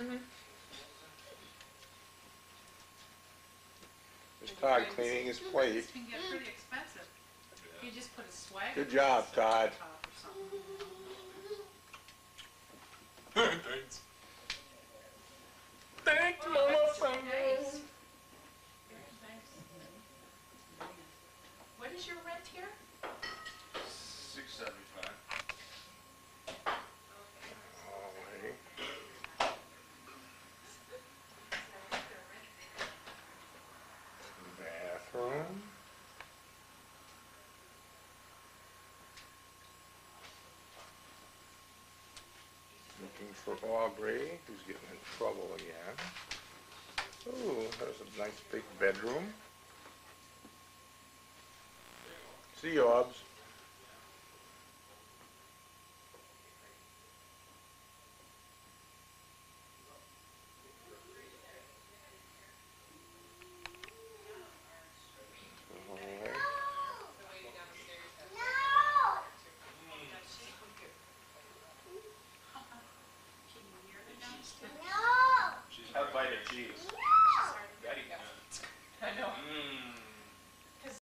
Mm-hmm. There's Todd cleaning his plate. This can get pretty expensive. You just put a swag. Good job, Todd. top or something. Thanks. Thanks, Nice. What is your Looking for Aubrey, who's getting in trouble again. Ooh, there's a nice big bedroom. See you, Obs. Jeez.